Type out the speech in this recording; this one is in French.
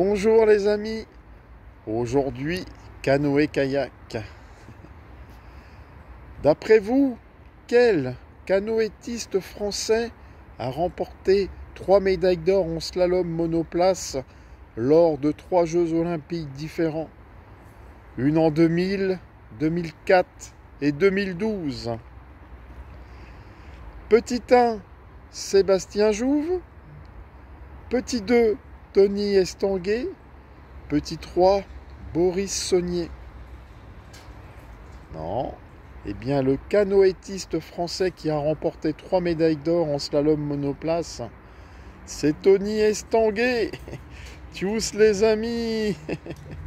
Bonjour les amis, aujourd'hui canoë-kayak. D'après vous, quel canoëtiste français a remporté trois médailles d'or en slalom monoplace lors de trois Jeux olympiques différents? Une en 2000, 2004 et 2012. Petit 1, Sébastien Jouve. Petit 2, Tony Estanguet. Petit 3, Boris Saunier. Non. Eh bien, le canoëtiste français qui a remporté trois médailles d'or en slalom monoplace, c'est Tony Estanguet. Tous les amis